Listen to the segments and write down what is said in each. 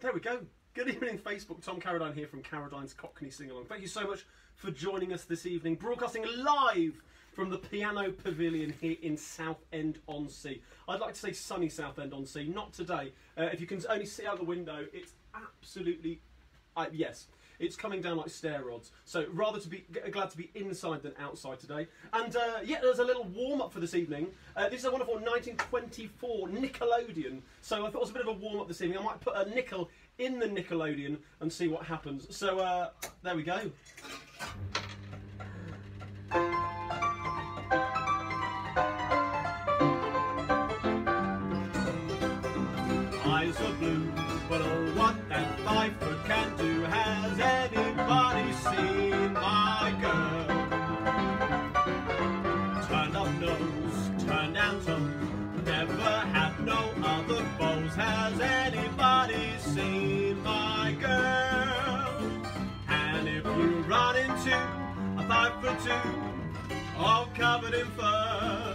There we go. Good evening, Facebook. Tom Carradine here from Carradine's Cockney Sing Along. Thank you so much for joining us this evening, broadcasting live from the Piano Pavilion here in Southend on Sea. I'd like to say sunny Southend on Sea, not today. Uh, if you can only see out the window, it's absolutely, uh, yes, it's coming down like stair rods. So rather to be glad to be inside than outside today. And uh, yeah, there's a little warm up for this evening. Uh, this is a wonderful 1924 Nickelodeon. So I thought it was a bit of a warm up this evening. I might put a nickel in the Nickelodeon and see what happens. So uh, there we go. Into a five foot two, all covered in fur,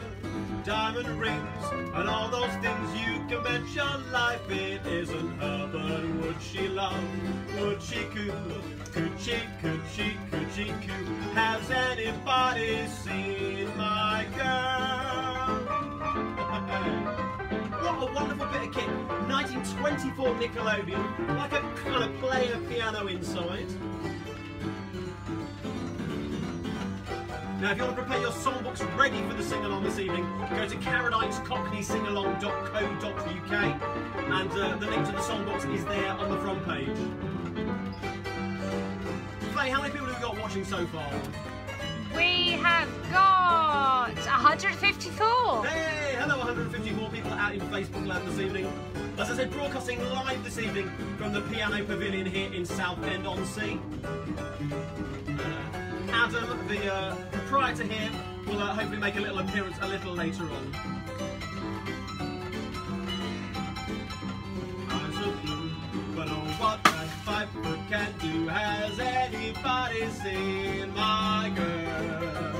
diamond rings, and all those things, you can bet your life it isn't her. But would she love? Would she coo? Could she? Could she? Could she coo? Has anybody seen my girl? What a wonderful bit of kit. 1924 Nickelodeon, like a kind of playing a piano inside. Now, if you want to prepare your songbooks ready for the sing-along this evening, go to carradines.cockneysingalong.co.uk and uh, the link to the songbooks is there on the front page. Faye, how many people have we got watching so far? We have got 154. Hey, hello 154 people out in Facebook land this evening. As I said, broadcasting live this evening from the Piano Pavilion here in Southend on Sea. Uh, Adam, the uh, proprietor here, will uh, hopefully make a little appearance a little later on. Eyes are blue, but oh, what that five foot can do. Has anybody seen my girl?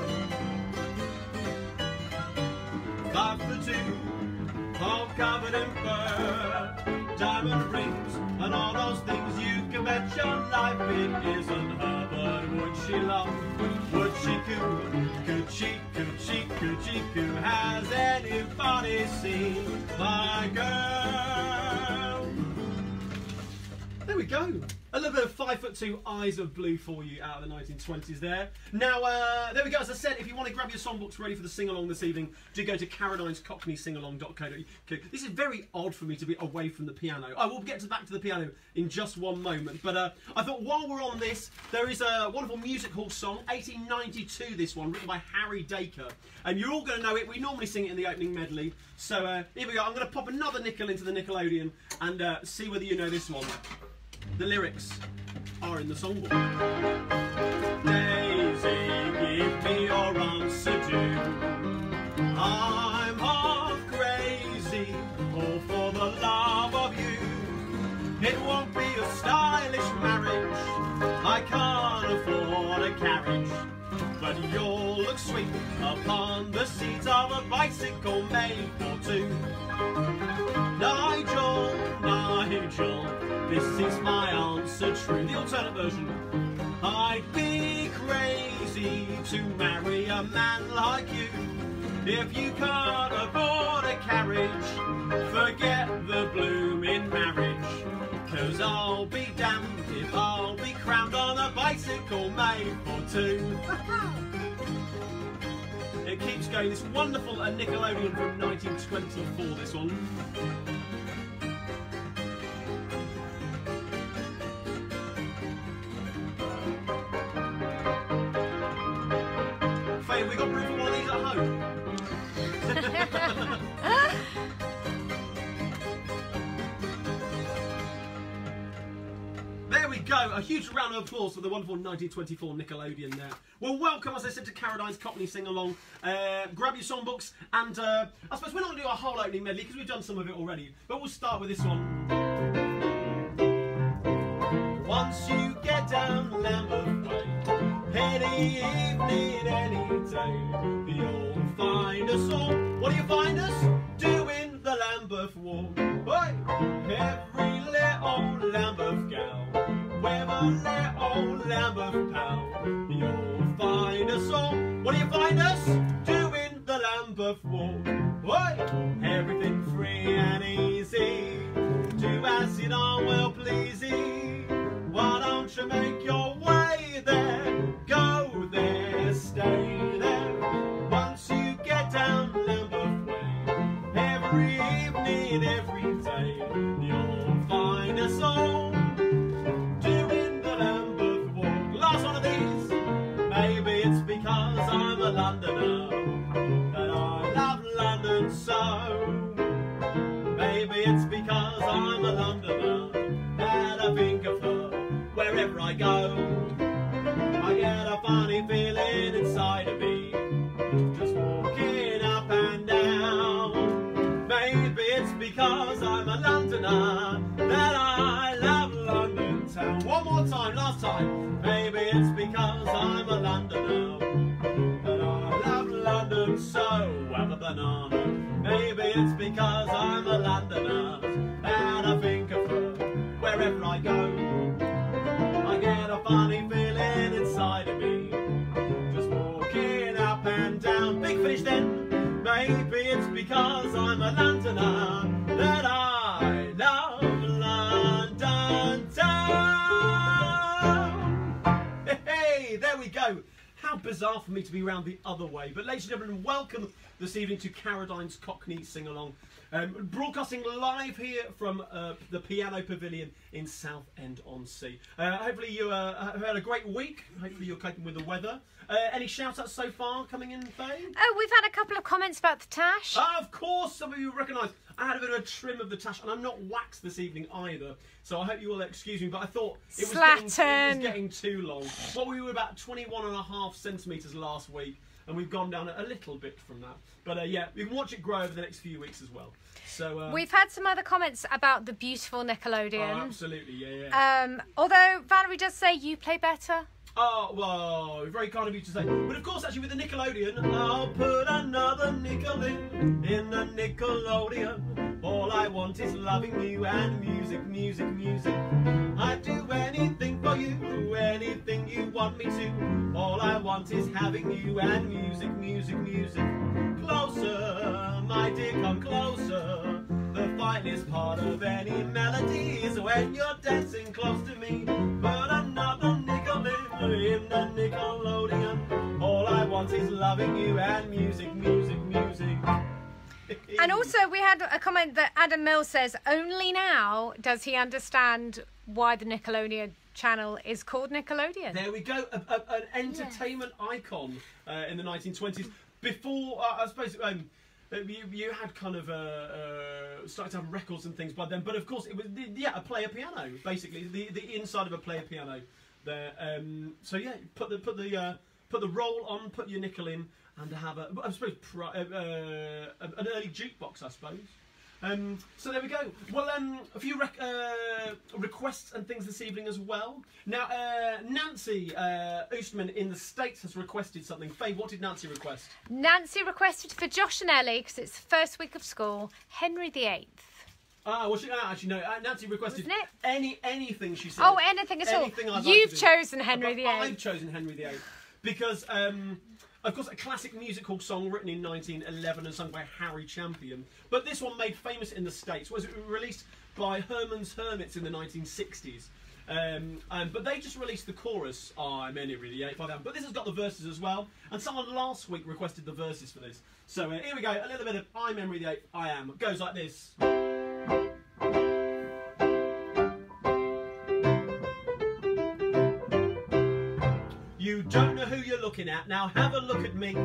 Five foot two, all covered in diamond rings, and all those things. You can bet your life it isn't her. But would she love? Would she coo? Could she? Could she? Could she coo? Has anybody seen my girl? There we go. A little bit of five foot two eyes of blue for you out of the 1920s there. Now, uh, there we go. As I said, if you want to grab your songbooks ready for the sing along this evening, do go to carradinescockneysingalong.co.uk. This is very odd for me to be away from the piano. I will get to back to the piano in just one moment, but uh, I thought while we're on this, there is a wonderful music hall song, 1892. This one, written by Harry Dacre, and you're all going to know it. We normally sing it in the opening medley, so uh, here we go. I'm going to pop another nickel into the Nickelodeon and uh, see whether you know this one. The lyrics are in the songbook. Daisy, give me your answer due. I'm half crazy, all for the love of you. It won't be a stylish marriage. I can't afford a carriage. But you'll look sweet upon the seat of a bicycle made for two. Nigel, Nigel, this is my answer true. The alternate version. I'd be crazy to marry a man like you. If you can't afford a carriage, forget the blooming marriage. Cause I'll be damned if I'll be crowned on a bicycle made for two. It keeps going. This wonderful uh, Nickelodeon from 1924, this one. There we go. A huge round of applause for the wonderful 1924 Nickelodeon there. Well, welcome, as I said, to Carradine's Cockney Sing Along. Uh, grab your songbooks, and uh, I suppose we're not going to do our whole opening medley because we've done some of it already. But we'll start with this one. Once you get down Lambeth Way, any evening, any day, you'll find us all. What do you find us? Doing the Lambeth Walk. Hey! Every little jolly old Lambeth pal. You'll find us all. What do you find us? Doing the Lambeth walk. Why? Everything free and easy. Do as it are well pleasing. Why don't you make your way there? Go there, stay evening, every day, you'll find us all doing the Lambeth walk. Last one of these. Maybe it's because I'm a Londoner that I love London so. Maybe it's round the other way. But ladies and gentlemen, welcome this evening to Carradine's Cockney Sing Along. Um, broadcasting live here from uh, the Piano Pavilion in Southend on Sea. Uh, hopefully you uh, have had a great week. Hopefully you're coping with the weather. Uh, any shout outs so far coming in, Faye? Oh, we've had a couple of comments about the tash. Of course, some of you recognise. I had a bit of a trim of the tash, and I'm not waxed this evening either. So I hope you will excuse me, but I thought it was, getting, it was getting too long. Well, we were about 21 and a half centimetres last week, and we've gone down a little bit from that. But uh, yeah, you can watch it grow over the next few weeks as well. So uh, We've had some other comments about the beautiful Nickelodeon. oh, absolutely, yeah, yeah. Um, although Valerie does say you play better. Oh, well, very kind of you to say. But of course, actually, with the Nickelodeon, I'll put another nickel in, in the Nickelodeon. All I want is loving you and music, music, music. I'd do anything for you, anything you want me to. All I want is having you and music, music, music. Closer, my dear, come closer. The finest part of any melody is when you're dancing close to me. But another nickel in, in the Nickelodeon. All I want is loving you and music, music, music. And also, we had a comment that Adam Mills says only now does he understand why the Nickelodeon channel is called Nickelodeon. There we go, a, a, an entertainment icon uh, in the 1920s. Before, uh, I suppose, um, you, you had kind of uh, uh, started to have records and things by then, but of course it was the, yeah a player piano, basically the, the inside of a player piano. There, um, so yeah, put the put the uh, put the roll on, put your nickel in, and have a I suppose uh, uh, an early jukebox, I suppose. Um, so there we go. Well, um, a few rec- uh, requests and things this evening as well. Now, uh, Nancy uh, Oostman in the States has requested something. Faye, what did Nancy request? Nancy requested for Josh and Ellie, because it's the first week of school, Henry VIII. Ah, well, she, uh, actually, no. Uh, Nancy requested it? any anything she said. Oh, anything at all. Anything I'd You've do. chosen Henry VIII. I've chosen Henry VIII because, um, of course, a classic musical song written in 1911 and sung by Harry Champion. But this one made famous in the States was released by Herman's Hermits in the 1960s. Um, um, but they just released the chorus, I'm Henry VIII, by them. But this has got the verses as well. And someone last week requested the verses for this. So uh, here we go, a little bit of I'm Henry VIII, I am. It goes like this. You don't know who you're looking at, now have a look at me.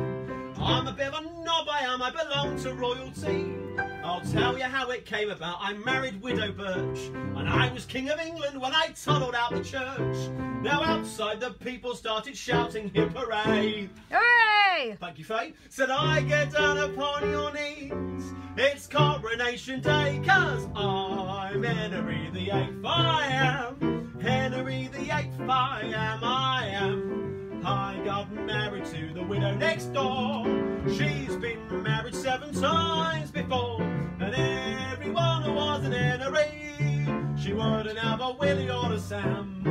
I'm a bit of a knob, I am, I belong to royalty. I'll tell you how it came about. I married Widow Birch, and I was King of England when I toddled out the church. Now outside the people started shouting, hip hooray! Hooray! Thank you, Faye. Said I get down upon your knees. It's coronation day, cause I'm Henry the Eighth. I am Henry the Eighth. I am, I am. I got married to the widow next door. She's been married seven times before, and everyone who was an Henry. She wouldn't have a Willie or a Sam.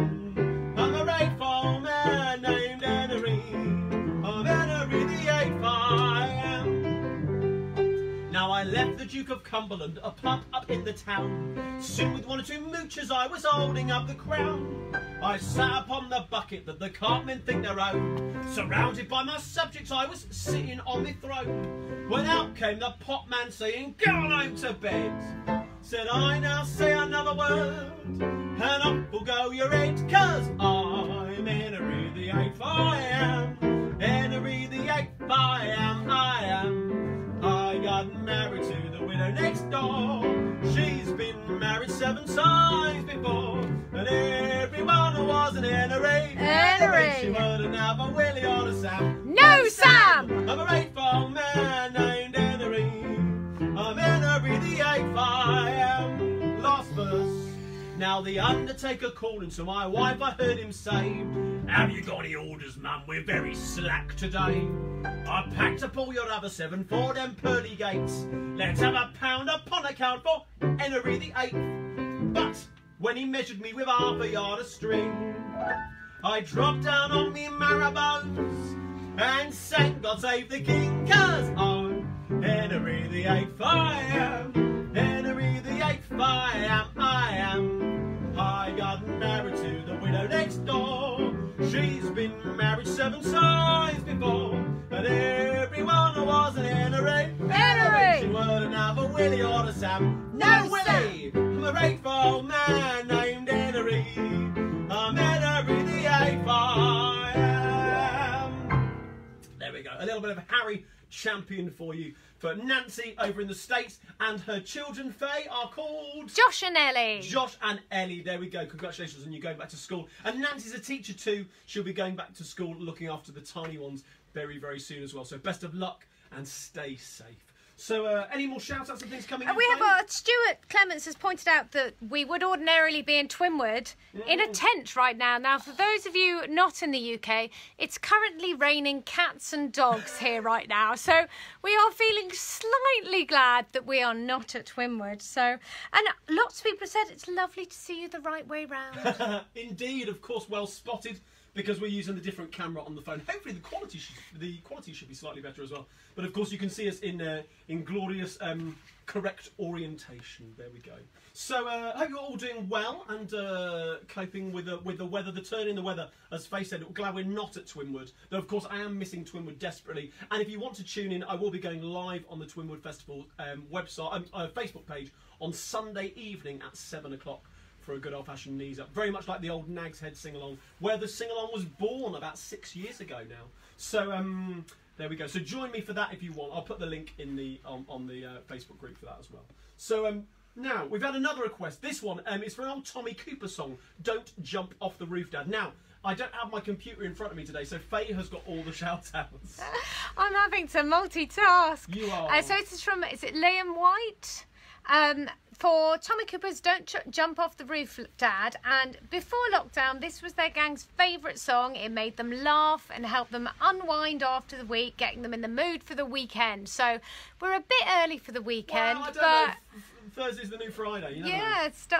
Of Cumberland, a pub up in the town. Soon with one or two moochers I was holding up the crown. I sat upon the bucket that the cartmen think their own. Surrounded by my subjects I was sitting on the throne. When out came the potman saying, go on home to bed. Said I now say another word, and up will go your head, cause I'm Henry the Eighth, I am. Henry the Eighth, I am, I am. I got married to widow next door. She's been married seven times before, and everyone was an Henry. Henry. She wouldn't have a Willie or a Sam. No, Sam! I'm a grateful man named Henry. I'm Henry the Eighth, I am. Last verse. Now the undertaker called into my wife, I heard him say, Have you got any orders, mum? We're very slack today. I packed up all your other seven for them pearly gates. Let's have a pound upon account for Henry the Eighth. But when he measured me with half a yard of string, I dropped down on me marrow-bones and sang God Save the King, cause I'm Henry the Eighth, I am. Henry the Eighth, I am, I am. Next door. She's been married seven times before, and everyone was an Henry. Henry! She wouldn't have a Willie or a Sam. No, Willie! I'm a grateful man named Henry. I'm Henry the Eighth, I am. There we go. A little bit of Harry champion for you. For Nancy over in the States and her children, Faye, are called Josh and Ellie. Josh and Ellie. There we go. Congratulations on you going back to school. And Nancy's a teacher too. She'll be going back to school looking after the tiny ones very, very soon as well. So best of luck and stay safe. So, uh, any more shout outs and things coming And in, we have Faye? uh, Stuart Clements has pointed out that we would ordinarily be in Twinwood in a tent right now. Now, for those of you not in the UK, it's currently raining cats and dogs here right now. So we are feeling slightly glad that we are not at Twinwood. So, and lots of people said it's lovely to see you the right way round. Indeed, of course, well spotted because we're using the different camera on the phone. Hopefully, the quality should, the quality should be slightly better as well. But of course, you can see us in uh, in glorious um, correct orientation. There we go. So, uh, hope you're all doing well and uh, coping with the with the weather, the turn in the weather. As Faye said, glad we're not at Twinwood. Though, of course, I am missing Twinwood desperately. And if you want to tune in, I will be going live on the Twinwood Festival um, website, um, uh, Facebook page on Sunday evening at seven o'clock for a good old fashioned knees up. Very much like the old Nag's Head sing along, where the sing along was born about six years ago now. So um, there we go. So join me for that if you want. I'll put the link in the on, on the uh, Facebook group for that as well. So um, now we've had another request. This one um, is for an old Tommy Cooper song, "Don't Jump Off the Roof, Dad." Now. I don't have my computer in front of me today, so Faye has got all the shout outs. I'm having to multitask. You are. Uh, so this is from, is it Liam White? Um, for Tommy Cooper's Don't Ch- Jump Off the Roof, Dad. And before lockdown, this was their gang's favourite song. It made them laugh and helped them unwind after the week, getting them in the mood for the weekend. So we're a bit early for the weekend, well, I don't but know. Thursday's the new Friday. You know. yeah, So,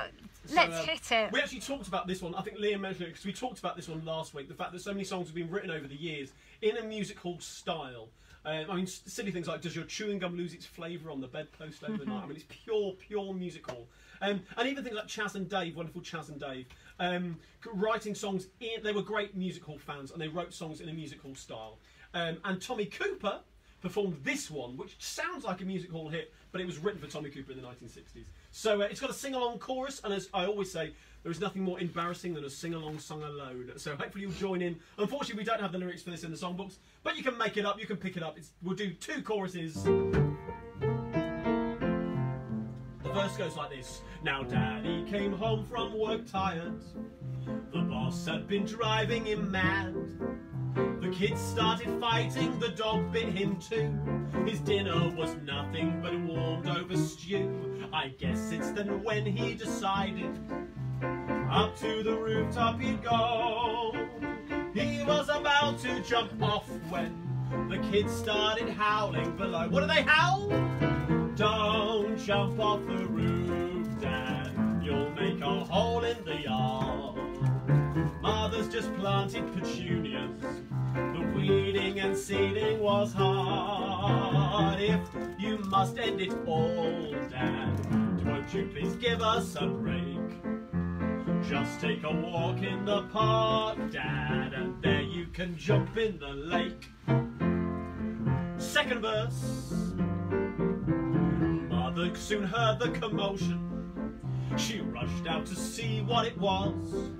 let's uh, hit it. We actually talked about this one. I think Liam mentioned it because we talked about this one last week. The fact that so many songs have been written over the years in a music hall style. Um, I mean, silly things like "Does your chewing gum lose its flavour on the bedpost overnight? night?" I mean, it's pure, pure musical. Um, and even things like Chas and Dave, wonderful Chas and Dave, um, writing songs. In, they were great music hall fans, and they wrote songs in a music hall style. Um, and Tommy Cooper performed this one, which sounds like a music hall hit, but it was written for Tommy Cooper in the 1960s. So uh, it's got a sing-along chorus, and as I always say, there is nothing more embarrassing than a sing-along sung alone. So hopefully you'll join in. Unfortunately, we don't have the lyrics for this in the songbooks, but you can make it up. You can pick it up. It's, we'll do two choruses. The verse goes like this. Now Daddy came home from work tired. The boss had been driving him mad. The kids started fighting, the dog bit him too. His dinner was nothing but warmed over stew. I guess it's then when he decided up to the rooftop he'd go. He was about to jump off when the kids started howling below. What do they howl? Don't jump off the roof, Dad. You'll make a hole in the yard. Mother's just planted petunias. The weeding and seeding was hard. If you must end it all, Dad, won't you please give us a break? Just take a walk in the park, Dad, and there you can jump in the lake. Second verse. Mother soon heard the commotion. She rushed out to see what it was.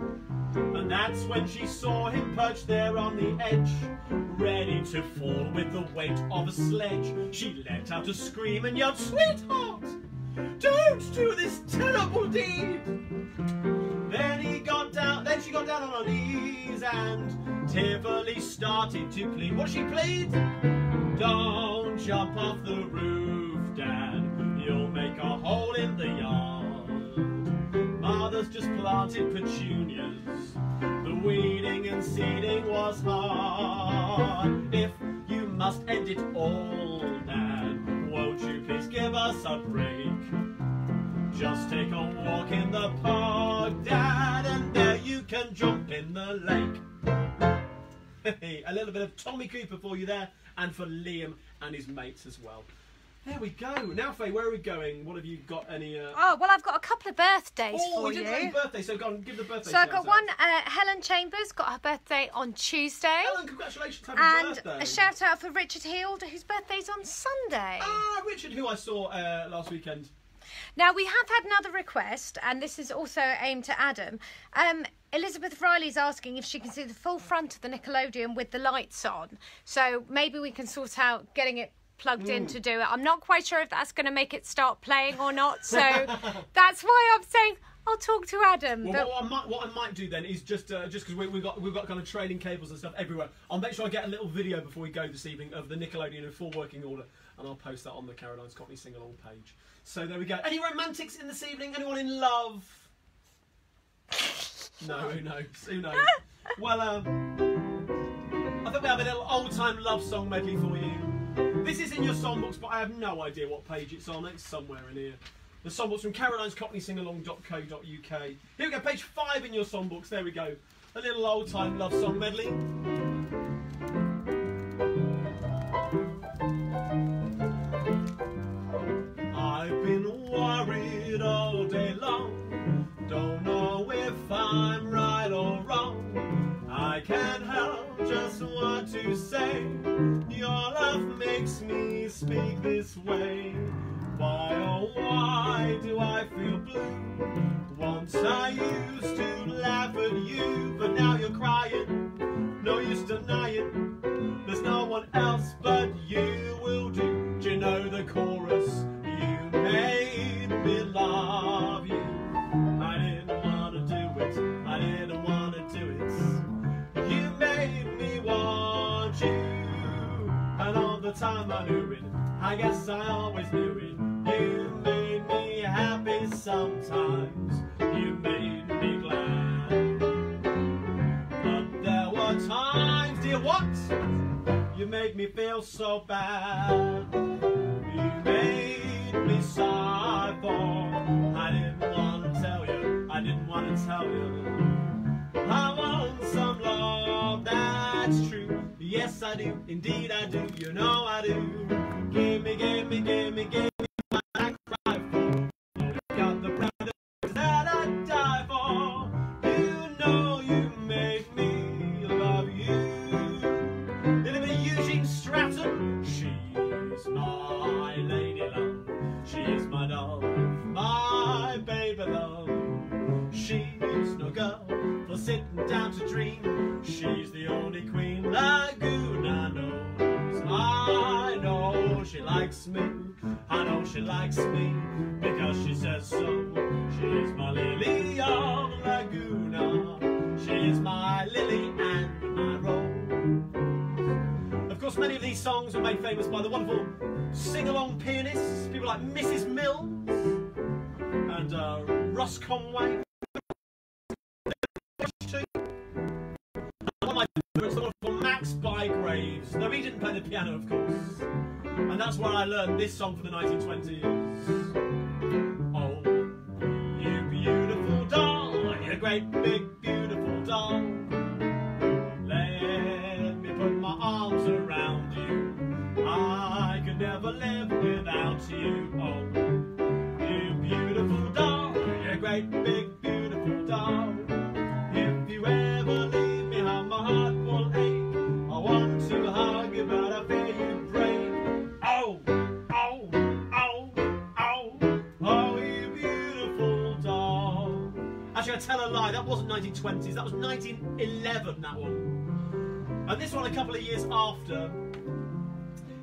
And that's when she saw him perched there on the edge, ready to fall with the weight of a sledge. She let out a scream and yelled, Sweetheart, don't do this terrible deed! Then he got down, then she got down on her knees and tearfully started to plead. What she plead? Don't jump off the roof, Dad. You'll make a hole in the yard. Mother's just planted petunias. The weeding and seeding was hard. If you must end it all, Dad, won't you please give us a break? Just take a walk in the park, Dad, and there you can jump in the lake. Hey, a little bit of Tommy Cooper for you there, and for Liam and his mates as well. There we go. Now, Faye, where are we going? What have you got? Any? Uh... Oh, well, I've got a couple of birthdays Oh, for we you. didn't have any birthday, so go on, give the birthday. so I've got one, uh, Helen Chambers got her birthday on Tuesday. Ellen, congratulations, happy and birthday. a shout out for Richard Heald, whose birthday's on Sunday. Ah, Richard, who I saw uh, last weekend. Now we have had another request, and this is also aimed to Adam. Um, Elizabeth Riley's asking if she can see the full front of the Nickelodeon with the lights on. So maybe we can sort out getting it plugged in to do it. I'm not quite sure if that's going to make it start playing or not. So that's why I'm saying I'll talk to Adam. Well, but- what, I might, what I might do then is just uh, just because we, we've got we've got kind of trailing cables and stuff everywhere. I'll make sure I get a little video before we go this evening of the Nickelodeon in full working order, and I'll post that on the Carradine's Cockney Sing Along page. So there we go. Any romantics in this evening? Anyone in love? No, who knows? Who knows? well, um, I think we have a little old time love song medley for you. This is in your songbooks, but I have no idea what page it's on. It's somewhere in here. The songbooks from Carradine's Cockney Singalong.co.uk. Here we go, page five in your songbooks. There we go. A little old time love song medley. I've been worried all day long. Don't know if I'm right or wrong. I can't help just what to say. Your love makes me speak this way. Why oh why do I feel blue? Once I used to laugh at you, but now you're crying. No use denying. There's no one else but you will do. Do you know the chorus? You made me love you. I didn't want to do it. I didn't want to do it. You made me want you. And all the time I knew it. I guess I always knew it. You made me happy sometimes. You made me glad. But there were times, dear, what? You made me feel so bad. You made me sigh for. I didn't want to tell you. I didn't want to tell you. I want some love that's true. Yes, I do. Indeed, I do. You know I do. Give me, give me, give me, give me likes me because she says so. She's my lily of Laguna. She's my lily and my rose. Of course, many of these songs were made famous by the wonderful sing-along pianists, people like Mrs. Mills and uh, Russ Conway. One of my favourites, the wonderful Max Bygraves. No, he didn't play the piano, of course. And that's where I learned this song from the 1920s. Oh, you beautiful doll, you're a great big beautiful doll. Let me put my arms around you. I could never live without you. Oh, you beautiful doll, you're a great lie. That wasn't 1920s. That was 1911. That one. And this one, a couple of years after.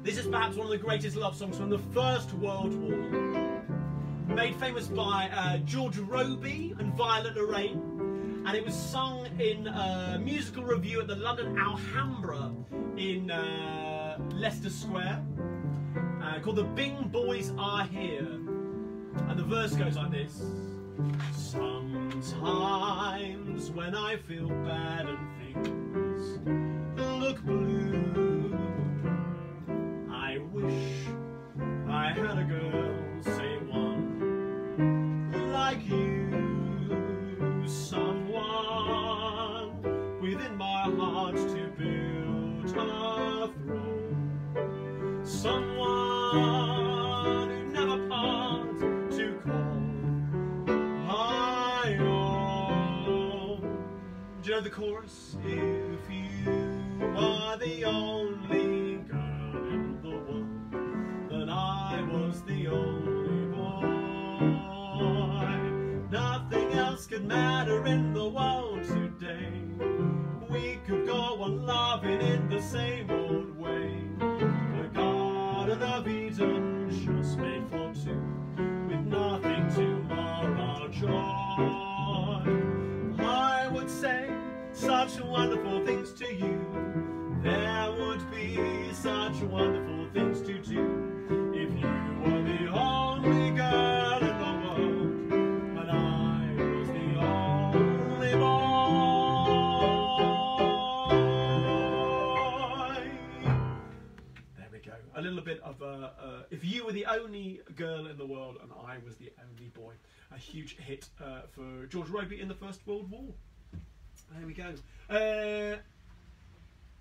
This is perhaps one of the greatest love songs from the First World War. Made famous by uh, George Robey and Violet Lorraine. And it was sung in a musical revue at the London Alhambra in uh, Leicester Square uh, called The Bing Boys Are Here. And the verse goes like this Sometimes when I feel bad and things look blue, I wish I had a girl, say one, like you. Someone within my heart to build a throne. Someone Chorus? If you are the only girl in the world, then I was the only boy. Nothing else could matter in the world today. We could go on loving in the same way. Such wonderful things to you. There would be such wonderful things to do if you were the only girl in the world, and I was the only boy. There we go. A little bit of uh, uh, if you were the only girl in the world and I was the only boy. A huge hit uh, for George Robey in the First World War. There we go. Uh,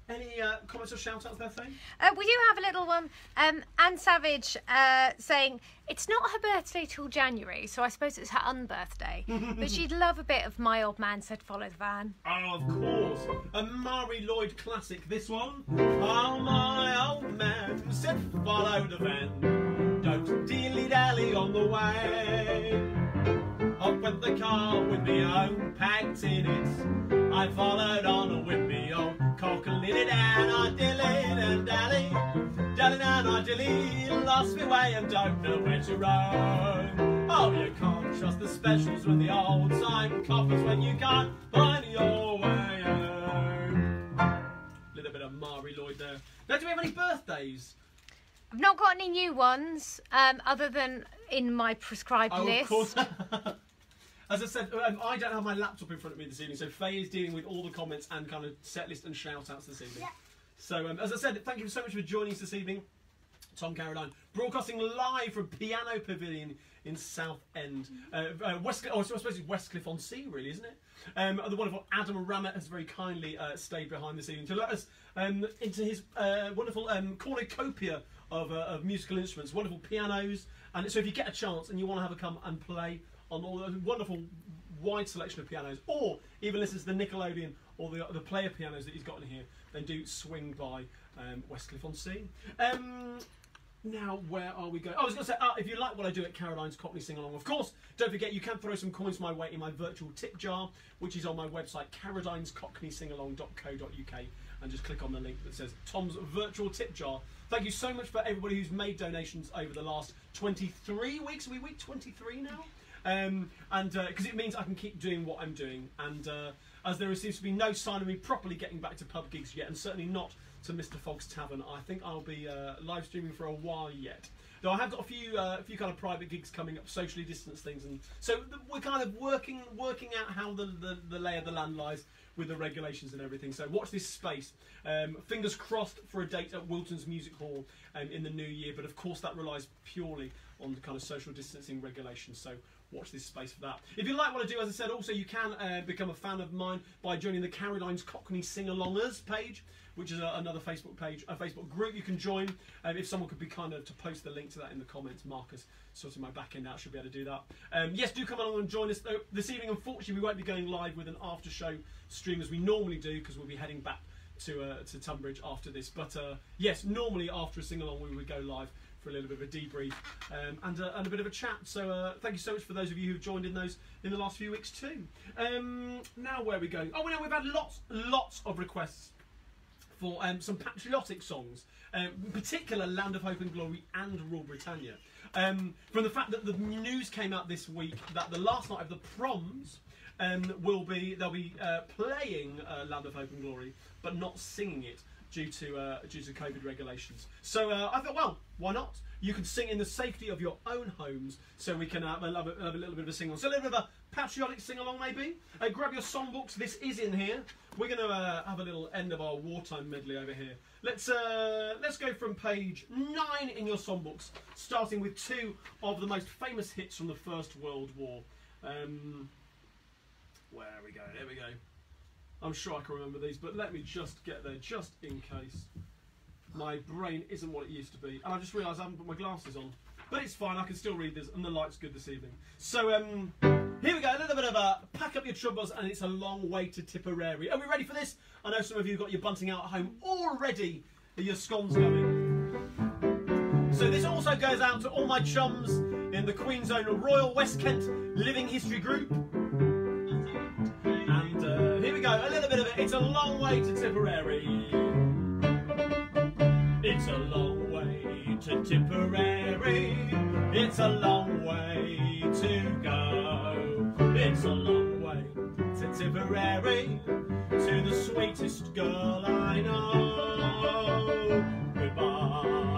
any uh, comments or shout outs there, Faye? Uh, we do have a little one. Um, Anne Savage uh, saying it's not her birthday till January, so I suppose it's her unbirthday. but she'd love a bit of My Old Man Said Follow the Van. Oh, of course. A Marie Lloyd classic, this one. Oh, my old man said follow the van. Don't dilly-dally on the way. Up went the car with me own packed in it. I followed on a me old cock and lit it and I dillied and dally. Dally and I dilly, lost me way and don't know where to roam. Oh, you can't trust the specials with the old time coppers when you can't find your way home. Little bit of Marie Lloyd there. Now, do we have any birthdays? I've not got any new ones, um, other than in my prescribed Oh, list. As I said, um, I don't have my laptop in front of me this evening, so Faye is dealing with all the comments and kind of set list and shout outs this evening. So, um, as I said, thank you so much for joining us this evening. Tom Carradine, broadcasting live from Piano Pavilion in Southend. Uh, uh, Westcliff, oh, I suppose it's Westcliff on Sea, really, isn't it? Um, the wonderful Adam Ramett has very kindly uh, stayed behind this evening to let us um, into his uh, wonderful um, cornucopia of, uh, of musical instruments, wonderful pianos. And so, if you get a chance and you want to have a come and play on all those wonderful wide selection of pianos, or even listen to the Nickelodeon or the, the player pianos that he's got in here, then do swing by um, Westcliff on Sea. Um, now, where are we going? Oh, I was going to say, uh, if you like what I do at Carradine's Cockney Sing Along, of course, don't forget you can throw some coins my way in my virtual tip jar, which is on my website, carradinescockneysingalong.co.uk, and just click on the link that says Tom's virtual tip jar. Thank you so much for everybody who's made donations over the last 23 weeks. Are we week 23 now? Um, and because it means I can keep doing what I'm doing, and uh, as there seems to be no sign of me properly getting back to pub gigs yet, and certainly not to Mr. Fogg's Tavern, I think I'll be uh, live streaming for a while yet. Though I have got a few, uh, a few kind of private gigs coming up, socially distanced things, and so we're kind of working, working out how the, the, the lay of the land lies with the regulations and everything. So watch this space. Um, fingers crossed for a date at Wilton's Music Hall um, in the new year, but of course that relies purely on the kind of social distancing regulations. So watch this space for that. If you like what I do, as I said, also you can uh, become a fan of mine by joining the Carradine's Cockney Sing-Alongers page, which is a, another Facebook page, a Facebook group you can join. Um, if someone could be kind of to post the link to that in the comments, Marcus, sorting my back end out, should be able to do that. Um, yes, do come along and join us though. This evening, unfortunately, we won't be going live with an after show stream as we normally do because we'll be heading back to uh, to Tunbridge after this. But uh, yes, normally after a sing along, we would go live for a little bit of a debrief um, and, uh, and a bit of a chat. So uh, thank you so much for those of you who've joined in those in the last few weeks too. Um, now where are we going? Oh, we've had lots lots of requests for um, some patriotic songs, um, in particular Land of Hope and Glory and Rule Britannia. Um, from the fact that the news came out this week that the last night of the proms um, will be they'll be uh, playing uh, Land of Hope and Glory, but not singing it due to uh, due to COVID regulations. So uh, I thought, well, why not? You can sing in the safety of your own homes, so we can have a, have a, have a little bit of a sing along. So a little bit of a patriotic sing along, maybe. Uh, grab your songbooks. This is in here. We're going to uh, have a little end of our wartime medley over here. Let's uh, let's go from page nine in your songbooks, starting with two of the most famous hits from the First World War. Um, where we go? There we go. I'm sure I can remember these, but let me just get there just in case my brain isn't what it used to be. And I just realised I haven't put my glasses on. But it's fine, I can still read this, and the light's good this evening. So, um, here we go, a little bit of a pack up your troubles, and it's a long way to Tipperary. Are we ready for this? I know some of you got your bunting out at home already, Are your scones going. So this also goes out to all my chums in the Queen's Own Royal West Kent Living History Group. A little bit of it. It's a long way to Tipperary. It's a long way to Tipperary. It's a long way to go. It's a long way to Tipperary. To the sweetest girl I know. Goodbye,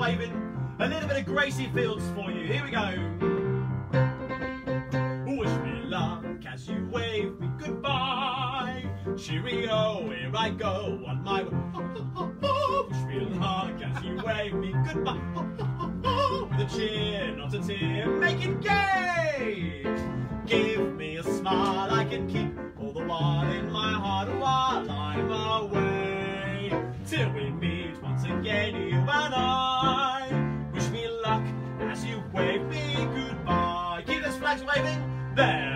waving. A little bit of Gracie Fields for you. Here we go. Wish me luck as you wave me goodbye. Cheerio, here I go on my way. Wish me luck as you wave me goodbye. With a cheer, not a tear, make it gay. Give me a smile I can keep all the while in my heart while I'm away. Till we meet once again, you and I. Keep those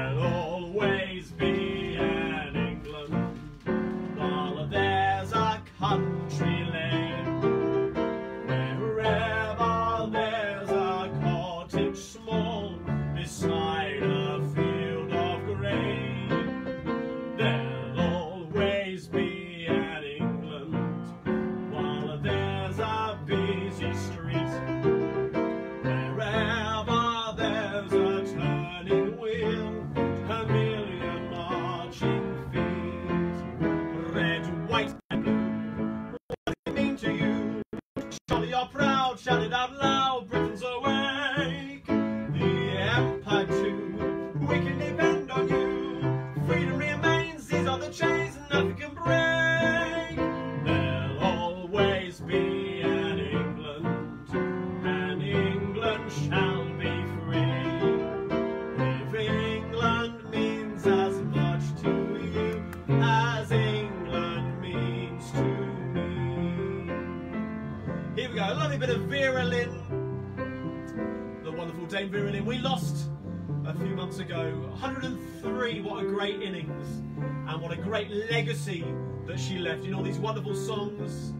that she left in all these wonderful songs,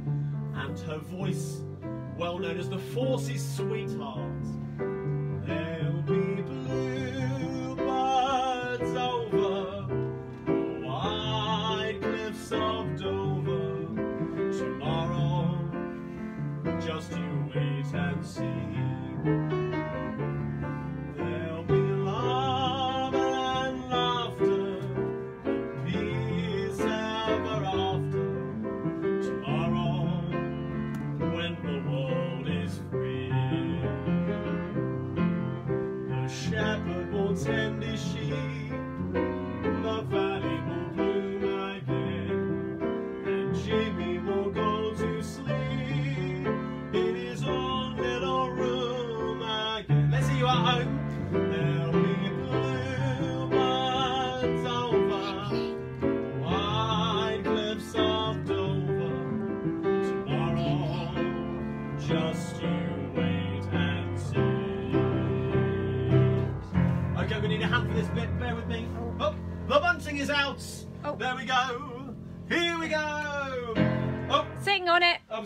and her voice, well known as the Forces Sweetheart. There'll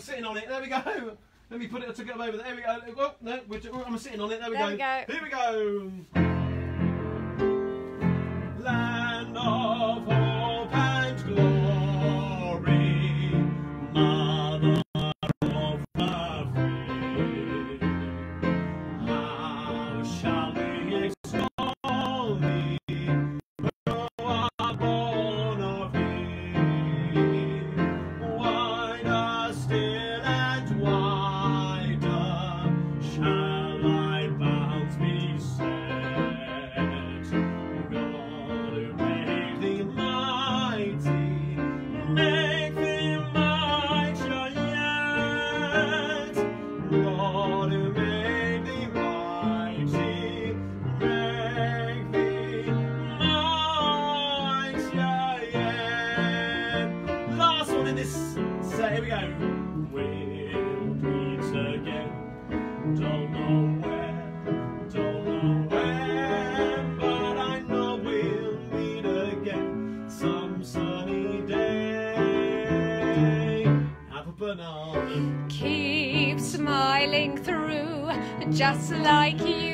sitting on it. There we go. Let me put it. I took it over there. We go. Oh, no, we're, oh, I'm sitting on it. There we There go. we go. Here we go. Land of just like you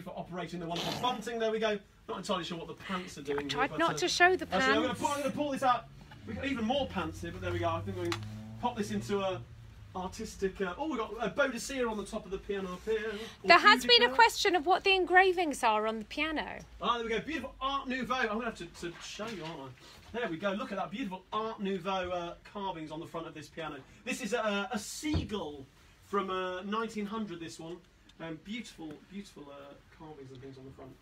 For operating the wonderful bunting. There we go. Not entirely sure what the pants are doing. here, Tried but, not uh, to show the Actually, I'm going pants. to pull, I'm gonna pull this out. We've got even more pants here, but there we go. I think we pop this into a artistic. Uh, oh, we've got a Boadicea on the top of the piano up here. There has been a question of what the engravings are on the piano. Ah, there we go. Beautiful Art Nouveau. I'm going to have to, to show you, aren't I? There we go. Look at that beautiful Art Nouveau uh, carvings on the front of this piano. This is a, a seagull from uh, 1900. This one. Um, beautiful, beautiful carvings and things on the front.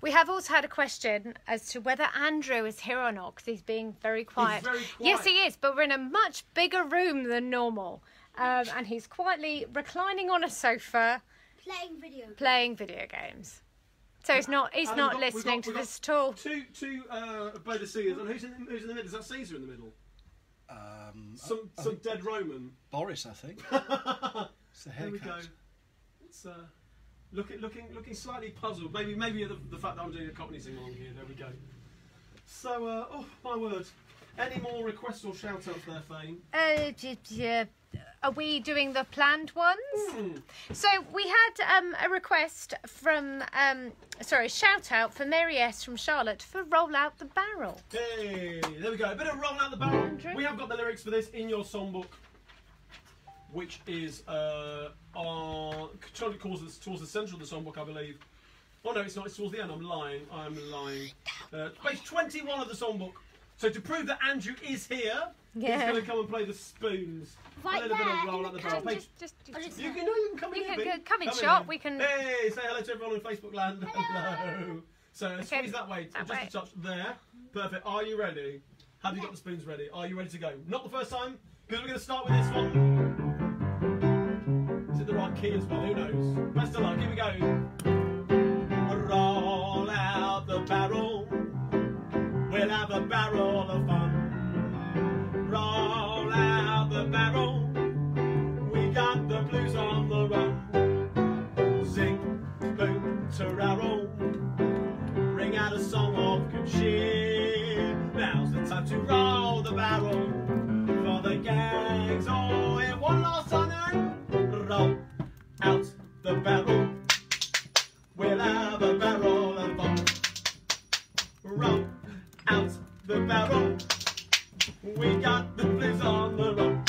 We have also had a question as to whether Andrew is here or not because he's being very quiet. very Yes, he is, but we're in a much bigger room than normal. Um, and he's quietly reclining on a sofa Playing video. games. playing video games. So he's not he's And not we've got- we've listening got- to got this at all. Two, two uh, Boadiceas. And who's in, who's in the middle? Is that Caesar in the middle? Um, Some, I- I some dead Roman. Boris, I think. It's the There we go. It's uh, looking, looking, looking slightly puzzled. Maybe, maybe the, the fact that I'm doing a Cockney sing along here. There we go. So, uh, oh my word! Any more requests or shout outs there, Fane? Uh, j- are we doing the planned ones? Hmm. So we had um, a request from, um, sorry, shout out for Mary S from Charlotte for Roll Out the Barrel. Hey, there we go. A bit of roll out the barrel. Andrew? We have got the lyrics for this in your songbook, which is uh, on towards the, towards the centre of the songbook, I believe. Oh no, it's not. It's towards the end. I'm lying. I'm lying. Uh, page 21 of the songbook. So to prove that Andrew is here, he's going to come and play the spoons. Right a little bit there of roll in the the barrel. Page, Just, just, I just- you can no, you can come You in. can Vic. come in Come shot, in. we can- Hey, say hello to everyone on Facebook land. Hello. So Okay, squeeze that way, that just way. a touch there. Perfect. Are you ready? Have you got the spoons ready? Are you ready to go? Not the first time, because we're going to start with this one. The right key as well? Who knows? Best of luck. Here we go. Roll out the barrel. We'll have a barrel of fun. Roll out the barrel. We got the blues on the run. Zing, boom, tararrow. Ring out a song of good cheer. Now's the time to roll the barrel for the gangs. Oh, the barrel. We'll have a barrel of fun. Roll out the barrel. We got the blues on the run.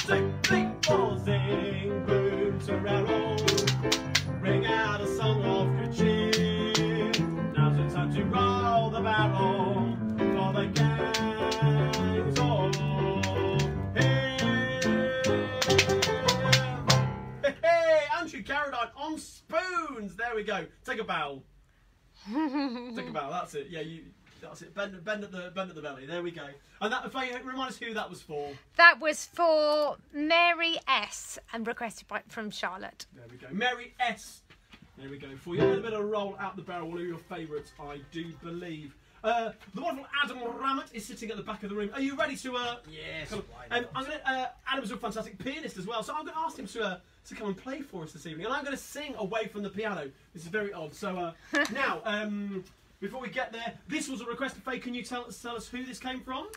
We go. Take a bow. Take a bow. That's it. Yeah, you. That's it. Bend, bend at the bend at the belly. There we go. And that Faye, remind us who that was for. That was for Mary S. and requested by, from Charlotte. There we go. Mary S. There we go. For you, a little bit of roll out the barrel. One of your favourites, I do believe. Uh, the wonderful Adam Ramett is sitting at the back of the room. Are you ready to? Uh, Yes, come- why um, not? I'm gonna. Uh, Adam's a fantastic pianist as well, so I'm going to ask him to uh, to come and play for us this evening, and I'm going to sing away from the piano. This is very odd. So uh, now, um, before we get there, this was a request. of Faye, can you tell us tell us who this came from?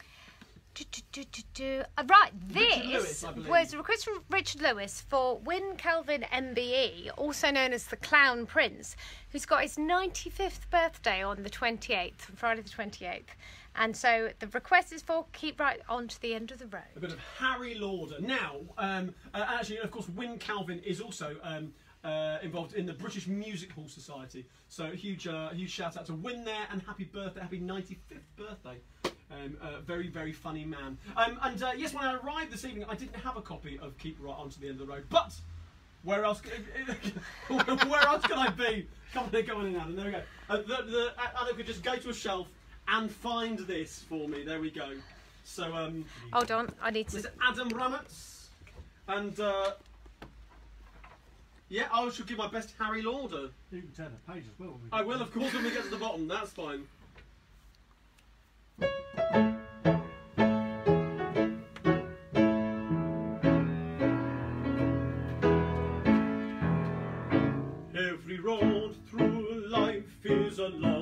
Do, do, do, do, do. Uh, right, this Lewis, was a request from Richard Lewis for Wyn Calvin MBE, also known as the Clown Prince, who's got his 95th birthday on the 28th, Friday the 28th. And so the request is for Keep Right On to the End of the road. a bit of Harry Lauder. Now, um, uh, actually, of course, Wyn Calvin is also um, uh, involved in the British Music Hall Society. So, a huge, uh, huge shout out to Win there and happy birthday, happy 95th birthday. Um, uh, very, very funny man. Um, and uh, yes, when I arrived this evening, I didn't have a copy of Keep Right On to the End of the Road, but where else? where else can I be? Come on, in, come on in, Adam. There we go. Uh, the, the, Adam could just go to a shelf and find this for me. There we go. So, um, Hold on, I need to. Mr. to. Adam Ramets. And uh, yeah, I should give my best Harry Lauder. You can turn the page as well. we I will, of course, when we get to the bottom. That's fine. Every road through life is a long, long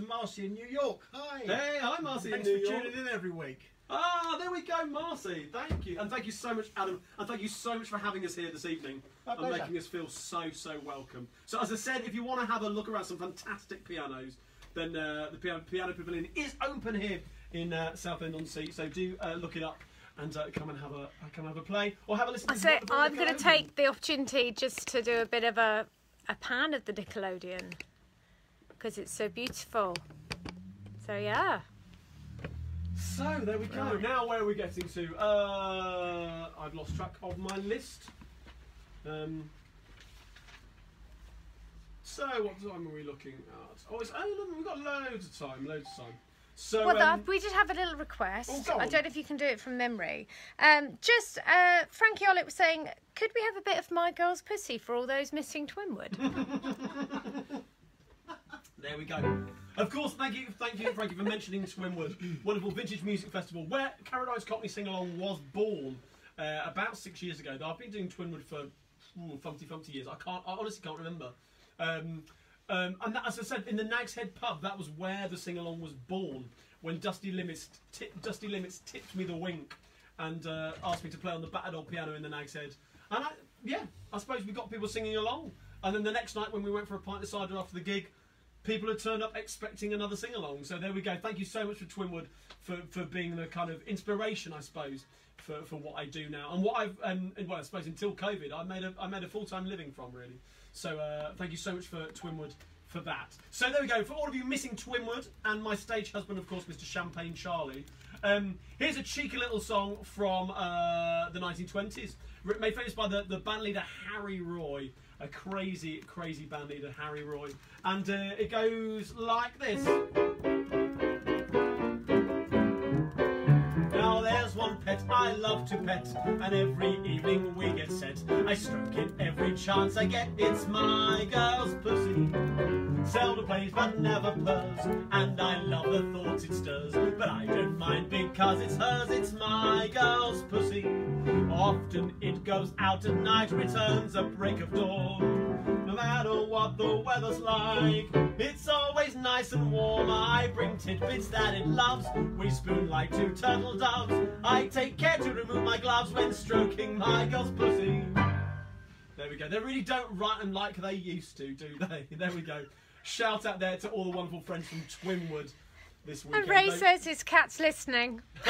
to Marcy in New York. Hi. Hey, hi Marcy Thanks in New for York. tuning in every week. Ah, there we go, Marcy. Thank you, and thank you so much, Adam, and thank you so much for having us here this evening My and pleasure. making us feel so so welcome. So, as I said, if you want to have a look around some fantastic pianos, then uh, the piano, piano Pavilion is open here in uh, Southend on Sea. So do uh, look it up and uh, come and have a come and have a play or have a listen. So what I'm going to take the opportunity just to do a bit of a, a pan of the Nickelodeon because it's so beautiful. So yeah. So there we go. Right. Now where are we getting to? Uh, I've lost track of my list. Um, so what time are we looking at? Oh, it's oh, look, we've got loads of time. Loads of time. So Well, um, we did have a little request. Oh, I don't know if you can do it from memory. Um, just uh, Frankie Ollett was saying, could we have a bit of my girl's pussy for all those missing Twinwood? There we go. Of course, thank you, thank you, Frankie, for mentioning Twinwood, wonderful vintage music festival where Carradine's Cockney Sing Along was born uh, about six years ago. Though I've been doing Twinwood for ooh, fumpty fumpty years. I can't, I honestly can't remember. Um, um, and that, as I said, in the Nag's Head pub, that was where the sing along was born. When Dusty Limits, ti Dusty Limits tipped me the wink and uh, asked me to play on the battered old piano in the Nag's Head. And I, yeah, I suppose we got people singing along. And then the next night when we went for a pint of cider after the gig, people had turned up expecting another sing along. So there we go. Thank you so much for Twinwood for, for being the kind of inspiration, I suppose, for, for what I do now and what I've um, and well, I suppose until COVID, I made a I made a full time living from really. So uh, thank you so much for Twinwood for that. So there we go. For all of you missing Twinwood and my stage husband, of course, Mr. Champagne Charlie. Um, here's a cheeky little song from uh, the 1920s, made famous by the, the band leader Harry Roy, a crazy, crazy band leader Harry Roy, and uh, it goes like this. I love to pet, and every evening we get set. I stroke it every chance I get. It's my girl's pussy. Seldom plays but never purrs, and I love the thoughts it stirs. But I don't mind because it's hers. It's my girl's pussy. Often it goes out at night, returns at break of dawn. No matter what the weather's like, nice and warm. I bring tidbits that it loves. We spoon like two turtle doves. I take care to remove my gloves when stroking my girl's pussy. There we go. They really don't write them like they used to, do they? There we go. Shout out there to all the wonderful friends from Twinwood this weekend. And Ray They- says his cat's listening.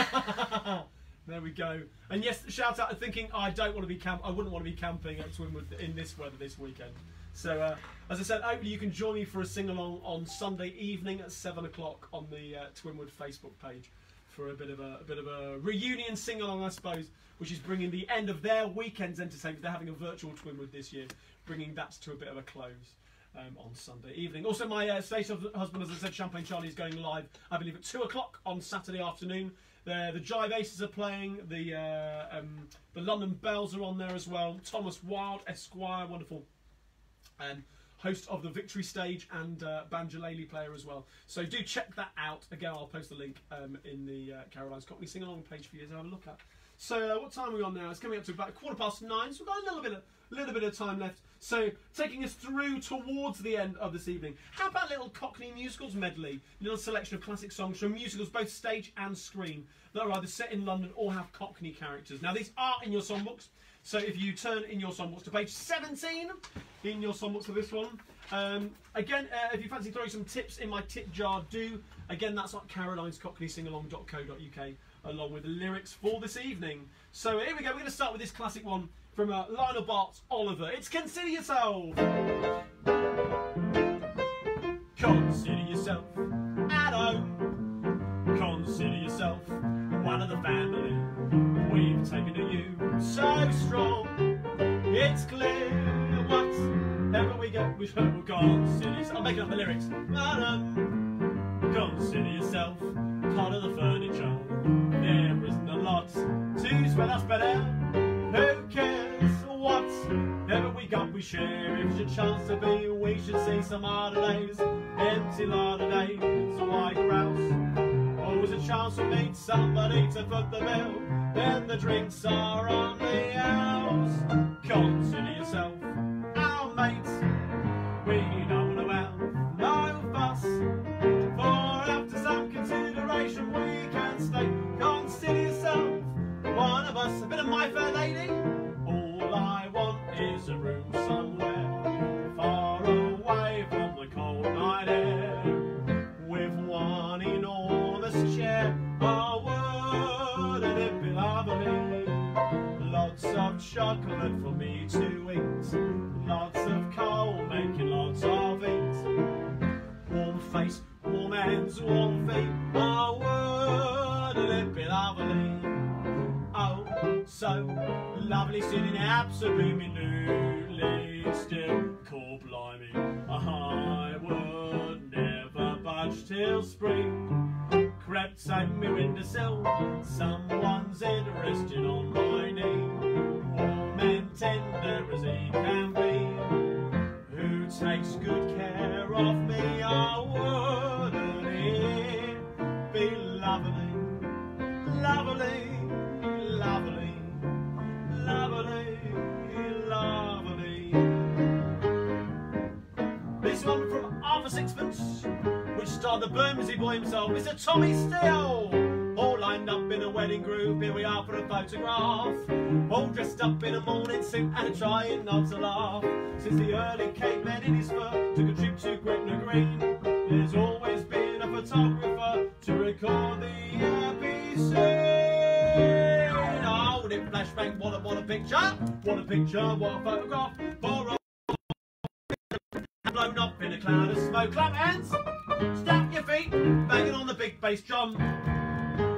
there we go. And yes, shout out to thinking I don't want to be camp. I wouldn't want to be camping at Twinwood in this weather this weekend. So uh, as I said, hopefully you can join me for a sing along on Sunday evening at seven o'clock on the uh, Twinwood Facebook page for a bit of a, a bit of a reunion sing along, I suppose, which is bringing the end of their weekend's entertainment. They're having a virtual Twinwood this year, bringing that to a bit of a close. Um, on Sunday evening. Also, my uh, station husband, as I said, Champagne Charlie is going live, I believe, at two o'clock on Saturday afternoon. The, the Jive Aces are playing. The uh, um, the London Belles are on there as well. Thomas Wild, Esquire, wonderful um, host of the Victory Stage and uh, Banjolele player as well. So do check that out. Again, I'll post the link um, in the uh, Carradine's Cockney Sing Along page for you to have a look at. So uh, what time are we on now? It's coming up to about a quarter past nine. So we've got a little bit of little bit of time left. So taking us through towards the end of this evening. How about a little Cockney musicals medley? A little selection of classic songs from musicals, both stage and screen, that are either set in London or have Cockney characters. Now these are in your songbooks. So if you turn in your songbooks to page 17 in your songbooks for this one. Um, again, uh, if you fancy throwing some tips in my tip jar, do. Again, that's at carradinescockneysingalong.co.uk along with the lyrics for this evening. So here we go. We're going to start with this classic one from uh, Lionel Bart's Oliver. It's Consider Yourself. Consider yourself at home. Consider yourself one of the family. We've taken to you so strong. It's clear whatever we get, we shall consider yourself. I'm making up the lyrics. Um, consider yourself part of the furniture. There isn't a lot to spread us better. Who cares whatever we got, we share. If it's a chance to be, we should see some harder days. Empty of days, why grouse? Always a chance to meet somebody to foot the bill. Then the drinks are on the house. Consider yourself our mates. Chocolate for me to eat, lots of coal making lots of heat. Warm face, warm hands, warm feet. Oh, wouldn't it be lovely? Oh, so lovely sitting absolutely still. Cool blimey, I would never budge till spring. Crept on me windowsill, someone's interested on my knee. Warm and tender as he can be, who takes good care of me. Oh, wouldn't it be lovely, lovely, lovely, lovely, lovely. This one from Half a Sixpence, which starred the Bermondsey boy himself, Mr. Tommy Steele. All lined up in a wedding group, here we are for a photograph. All dressed up in a morning suit and trying not to laugh. Since the early caveman in his fur took a trip to Gretna Green, there's always been a photographer to record the happy scene. Oh, it flashbang? What a, what a picture! What a picture, what a photograph! Blown up in a cloud of smoke. Clap hands, stamp your feet, banging on the big bass drum.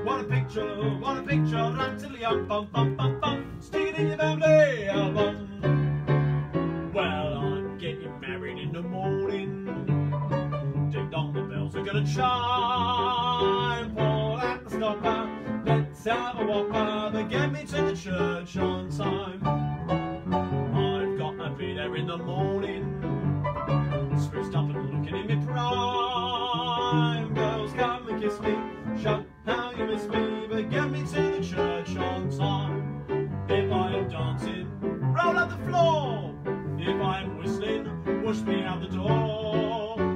What a picture, what a picture, run till the um bum bum bum bum, stick it in your family album. Well, I'm getting married in the morning. Ding dong, the bells are gonna chime. Pull out the stopper, let's have a whopper. They get me to the church on time. I've got to be there in the morning. Spruced up and looking in my prime. Girls, come and kiss me. Show how you miss me. But get me to the church on time. If I am dancing, roll up the floor. If I am whistling, push me out the door.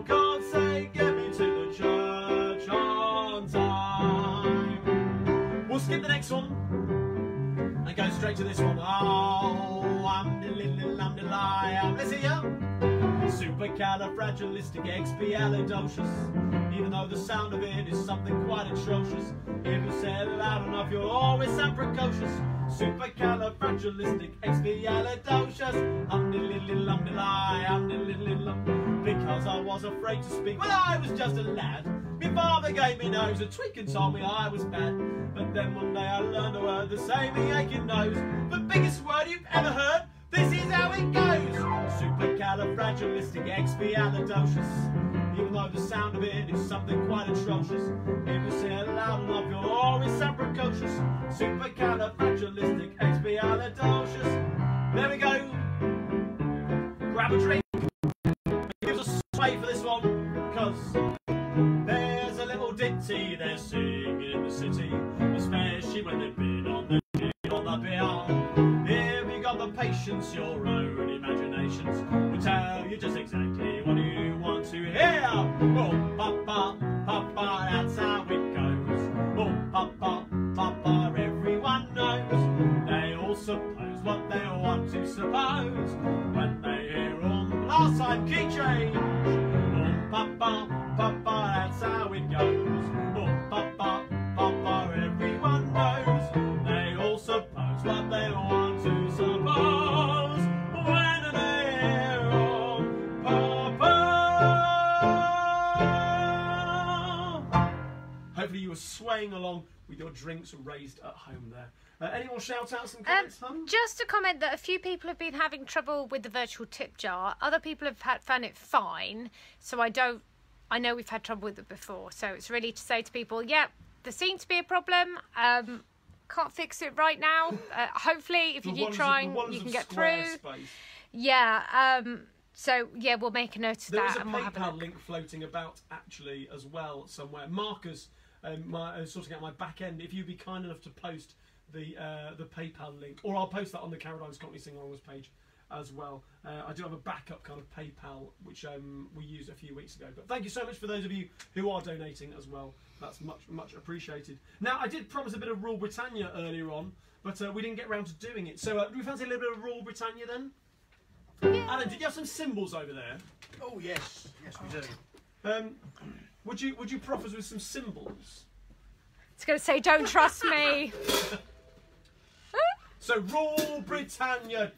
God's sake, get me to the church on time. We'll skip the next one and go straight to this one. Oh, I'm the little, I'm the lie. I'm listen here. Supercalifragilisticexpialidocious. Even though the sound of it is something quite atrocious. If you say it loud enough, you'll always sound precocious. Supercalifragilisticexpialidocious. I'm the little, I'm the lie. I'm the little, um, because I was afraid to speak when I was just a lad. My father gave me nose a tweak and told me I was bad. But then one day I learned a word the same aching nose. The biggest word you've ever heard. This is how it goes. Supercalifragilisticexpialidocious. Even though the sound of it is something quite atrocious. If you say it loud enough, you'll always sound precocious. Supercalifragilisticexpialidocious. There we go. Grab a drink. Patience, your own imaginations will tell you just exactly what you want to hear. Oh, papa, papa, that's how it goes. Oh, papa, papa, everyone knows. They all suppose what they want to suppose when they hear on last time key change. Oh, papa, swaying along with your drinks raised at home there. Uh, any more shout outs and Um, comments, hun? just to comment that a few people have been having trouble with the virtual tip jar. Other people have had, found it fine. So I don't. I know we've had trouble with it before. So it's really to say to people, yeah, there seems to be a problem. Um, can't fix it right now. Uh, hopefully, if you keep wonders of- trying, you can get through. Squarespace. Yeah. Um, so yeah, we'll make a note of There is that a and we'll a PayPal link floating about actually as well somewhere. Marcus, um, my, uh, sorting out my back end. If you'd be kind enough to post the uh, the PayPal link, or I'll post that on the Carradine's Cockney Sing Alongs page as well. Uh, I do have a backup kind of PayPal which um, we used a few weeks ago. But thank you so much for those of you who are donating as well. That's much much appreciated. Now I did promise a bit of Rule Britannia earlier on, but uh, we didn't get round to doing it. So uh, do we fancy a little bit of Rule Britannia then? Alan, did you have some cymbals over there? Oh yes, yes we do. Um, would you would you prop us with some cymbals? It's going to say, "Don't trust me." So Rule Britannia.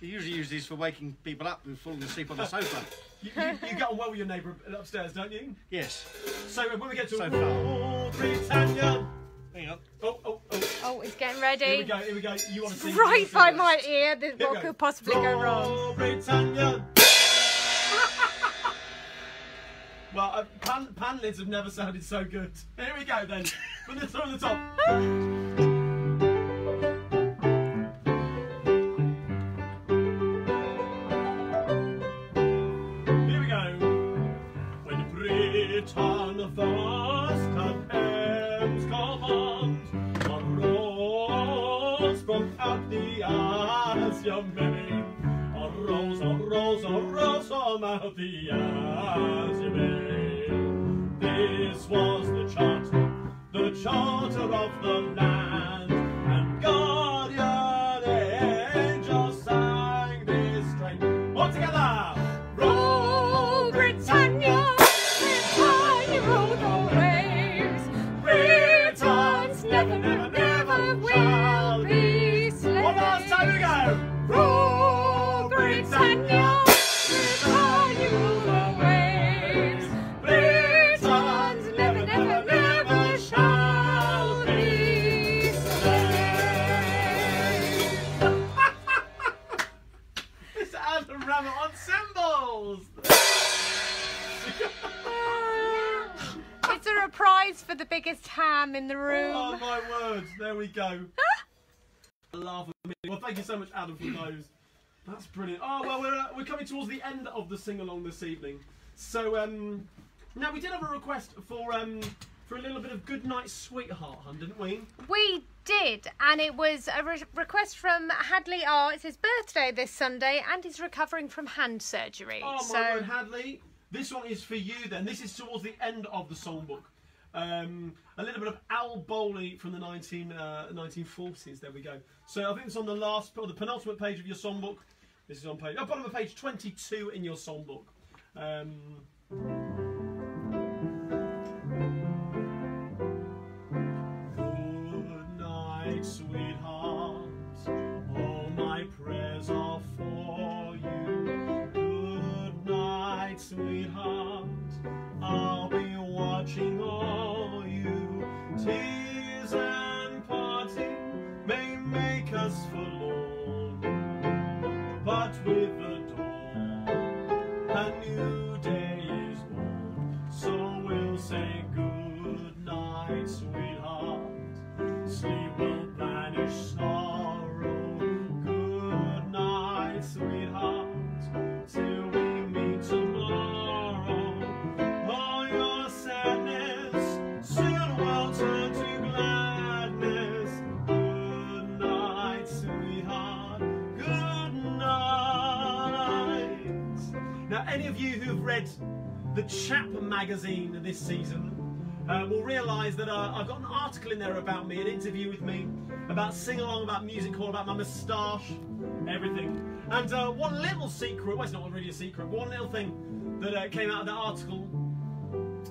You usually use these for waking people up who've fallen asleep on the sofa. You, you, you get on well with your neighbour upstairs, don't you? Yes. So when we get to So far. Rule Britannia. Hang on. Oh oh oh. Oh, it's getting ready. Here we go. Here we go. You want to see? Right by my ear. This, Here we what go. could possibly go wrong? Rule Britannia. Well, uh, pan, pan lids have never sounded so good. Here we go then. From the, from the top. Here we go. When Britain first from out the Asia. This was the charter, the charter of the land, Well, thank you so much, Adam, for those. That's brilliant. Oh well, we're uh, we're coming towards the end of the sing along this evening. So um, now we did have a request for um for a little bit of Good Night Sweetheart, hun, didn't we? We did, and it was a re- request from Hadley R. It's his birthday this Sunday, and he's recovering from hand surgery. Oh my so word, Hadley. This one is for you then. This is towards the end of the songbook. Um, a little bit of Al Bowlly from the 19, uh, 1940s. There we go. So I think it's on the last, or the penultimate page of your songbook. This is on page, oh, bottom of page 22 in your songbook. Um, Good night, sweetheart. All my prayers are for you. Good night, sweetheart. I'll be watching. Tears Now, any of you who've read the Chap magazine this season uh, will realise that uh, I've got an article in there about me, an interview with me, about sing along, about music hall, about my moustache, everything. And uh, one little secret, well, it's not really a secret, but one little thing that uh, came out of that article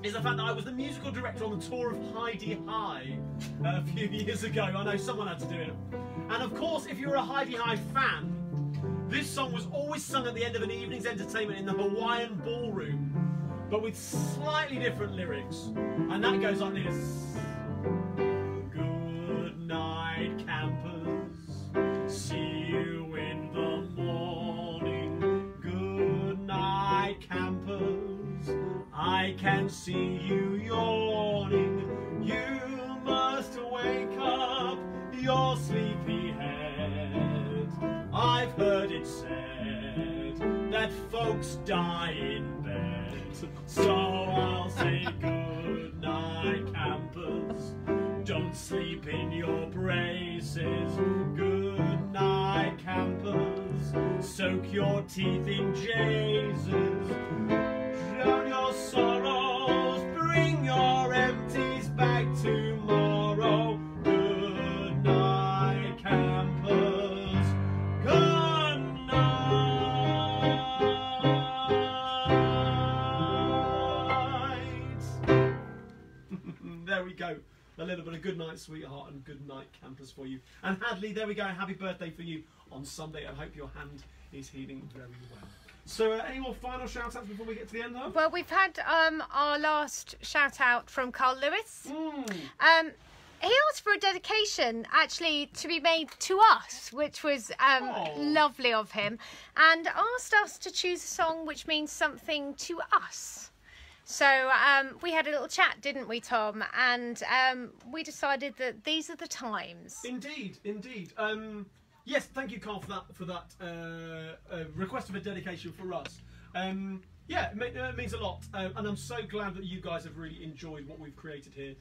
is the fact that I was the musical director on the tour of Hi-de-Hi uh, a few years ago. I know someone had to do it. And of course, if you're a Hi-de-Hi fan, this song was always sung at the end of an evening's entertainment in the Hawaiian ballroom, but with slightly different lyrics. And that goes like this Good night, campers. See you in the morning. Good night, campers. I can see you that folks die in bed. So I'll say good night, campers. Don't sleep in your braces. Good night, campers. Soak your teeth in Jesus. Drown your sorrows. A little bit of good night, sweetheart, and good night, campers for you. And Hadley, there we go. Happy birthday for you on Sunday. I hope your hand is healing very well. So, uh, any more final shout outs before we get to the end, though? Well, we've had um, our last shout out from Carl Lewis. Mm. Um, he asked for a dedication actually to be made to us, which was um, Oh. lovely of him, and asked us to choose a song which means something to us. So um, we had a little chat, didn't we, Tom? And um, we decided that these are the times. Indeed, indeed. Um, yes, thank you, Carl, for that for that uh, uh, request of a dedication for us. Um, yeah, it, uh, means a lot, um, and I'm so glad that you guys have really enjoyed what we've created here,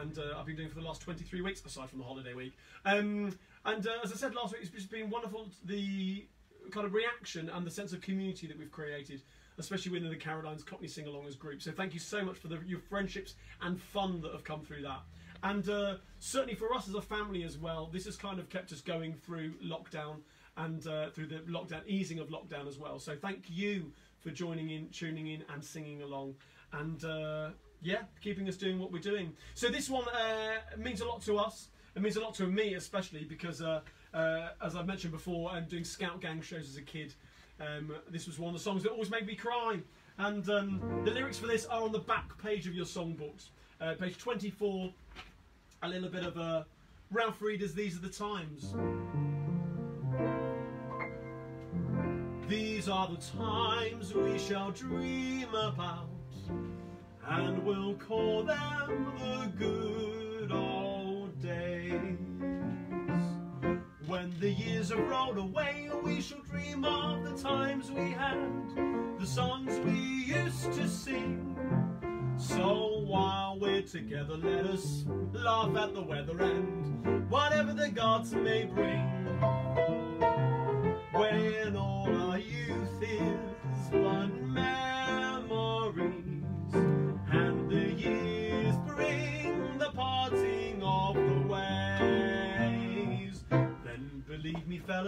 and uh, I've been doing for the last 23 weeks, aside from the holiday week. Um, and uh, as I said last week, it's just been wonderful the kind of reaction and the sense of community that we've created. Especially within the Carradines Cockney Sing Along as group. So thank you so much for the, your friendships and fun that have come through that. And uh, certainly for us as a family as well, this has kind of kept us going through lockdown and uh, through the lockdown, easing of lockdown as well. So thank you for joining in, tuning in, and singing along. And uh, yeah, keeping us doing what we're doing. So this one uh, means a lot to us. It means a lot to me, especially because, uh, uh, as I've mentioned before, I'm doing Scout Gang shows as a kid. Um, this was one of the songs that always made me cry. And um, the lyrics for this are on the back page of your songbooks. Uh, page 24, a little bit of uh, Ralph Reader's These Are the Times. These are the times we shall dream about and we'll call them the good old days. When the years have rolled away, we shall dream of the times we had, the songs we used to sing. So while we're together, let us laugh at the weather and whatever the gods may bring.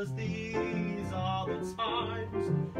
Fellas, these are the times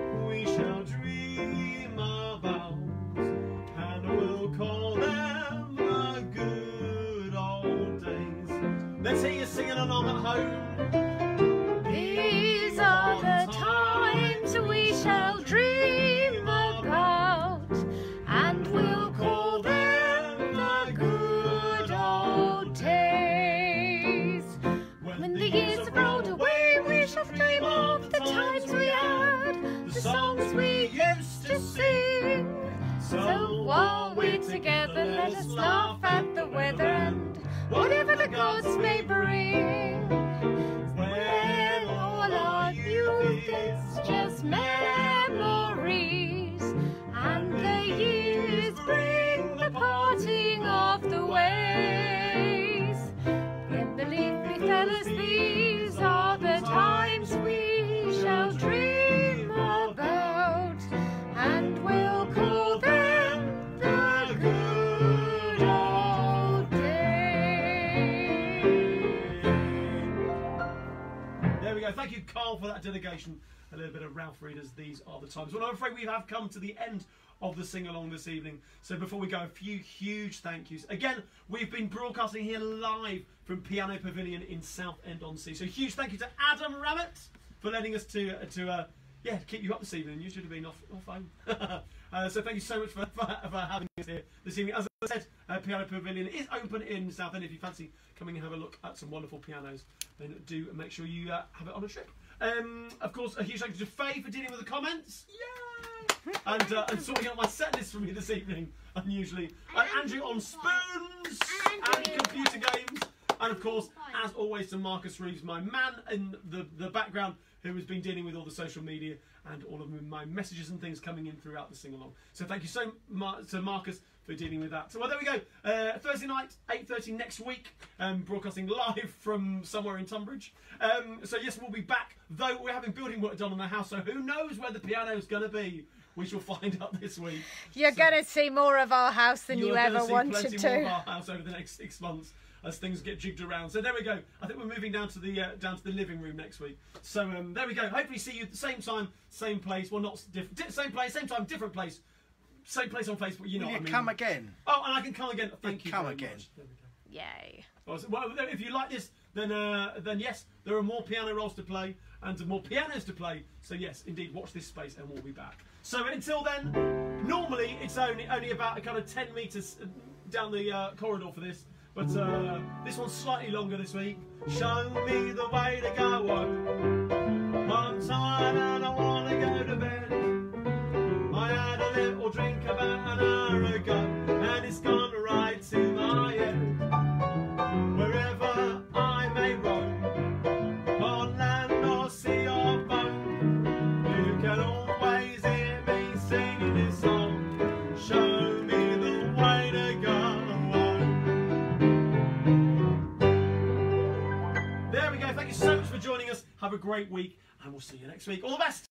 Ralph Reader's. These are the times. Well, I'm afraid we have come to the end of the sing along this evening. So before we go, a few huge thank yous. Again, we've been broadcasting here live from Piano Pavilion in Southend on Sea. So huge thank you to Adam Rabbit for letting us to to uh, yeah keep you up this evening. You should have been off off home. uh, so thank you so much for, for, for having us here this evening. As I said, uh, Piano Pavilion is open in Southend. If you fancy coming and have a look at some wonderful pianos, then do make sure you uh, have it on a trip. Um, of course, a huge thank you to Faye for dealing with the comments. Yay! and, uh, and sorting out my set list for me this evening, unusually. And Andrew on spoons and computer games. And of course, as always, to Marcus Reeves, my man in the, the background, who has been dealing with all the social media and all of my messages and things coming in throughout the sing along. So thank you so much to Marcus for dealing with that. So well, there we go. Uh, Thursday night, 8.30 next week, um, broadcasting live from somewhere in Tunbridge. Um, so yes, we'll be back, though we're having building work done on the house, so who knows where the piano is going to be. We shall find out this week. You're So- going to see more of our house than you ever see wanted plenty more of our house over the next six months as things get jigged around. So there we go. I think we're moving down to the uh, down to the living room next week. So um, there we go. Hopefully see you at the same time, same place. Well, not different, same place, same time, different place. Same place on Facebook. You know Will you I mean. come again? Oh, and I can come again. Thank you. come very again. much. There we go. Yay. Well, if you like this, then uh, then yes, there are more piano rolls to play and more pianos to play. So yes, indeed, watch this space, and we'll be back. So until then, normally it's only only about a kind of ten meters uh, down the uh, corridor for this, but uh, this one's slightly longer this week. Show me the way to go home. I'm tired and I wanna go to bed. Little drink about an hour ago, and it's gone right to my head wherever I may roam, on land or sea or boat. You can always hear me singing this song. Show me the way to go. There we go. Thank you so much for joining us. Have a great week, and we'll see you next week. All the best.